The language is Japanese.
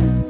うん。